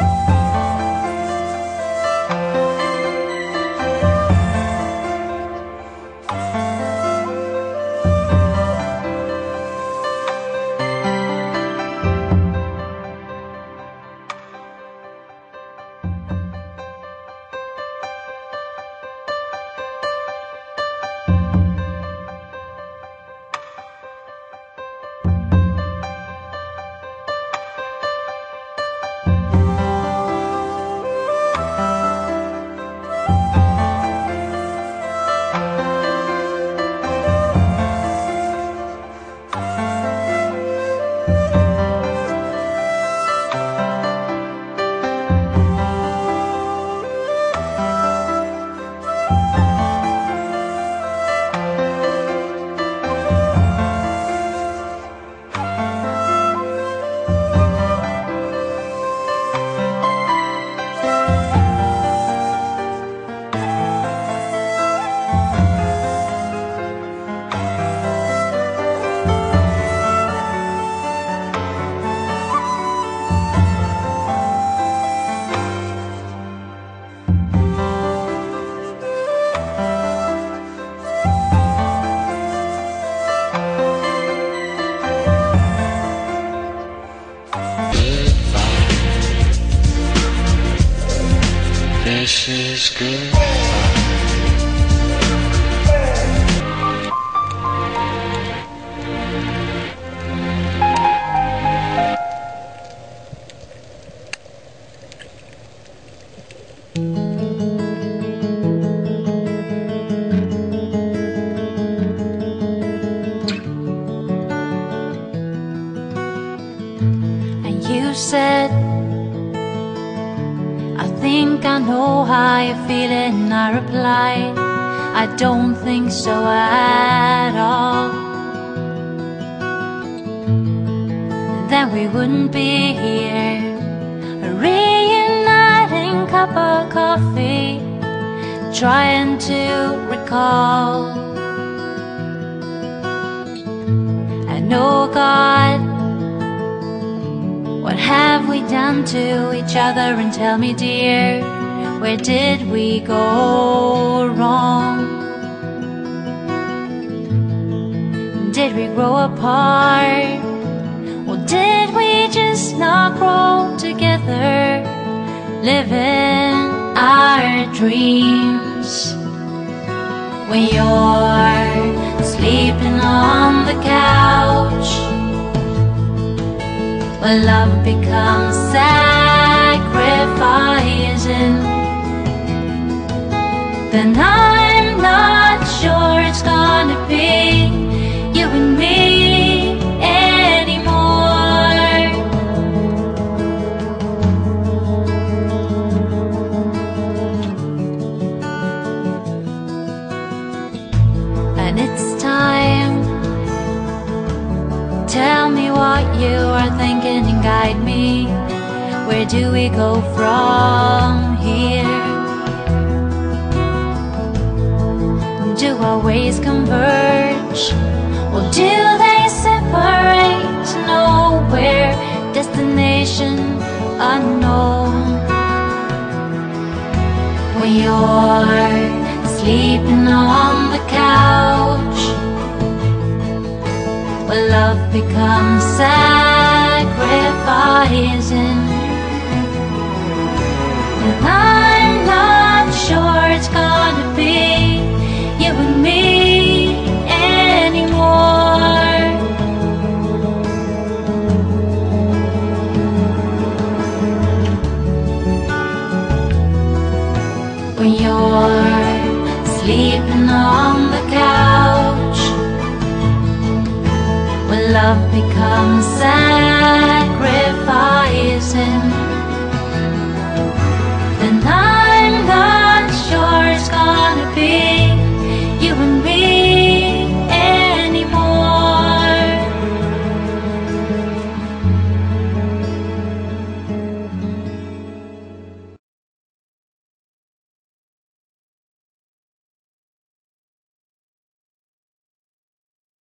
Música This is good. And you said, I know how you're feeling. I replied, I don't think so at all. Then we wouldn't be here, reuniting cup of coffee, trying to recall. I know God. What have we done to each other? And tell me, dear, where did we go wrong? Did we grow apart? Or did we just not grow together? Living our dreams when you're sleeping on the couch. When love becomes sacrificing Then I'm not sure it's gonna be You and me anymore And it's time Tell me what you are thinking and guide me. Where do we go from here? Do our ways converge? Or do they separate nowhere? Destination unknown. When you're sleeping on the couch where love becomes sacrificing. Sleeping on the couch. When love becomes sacrificing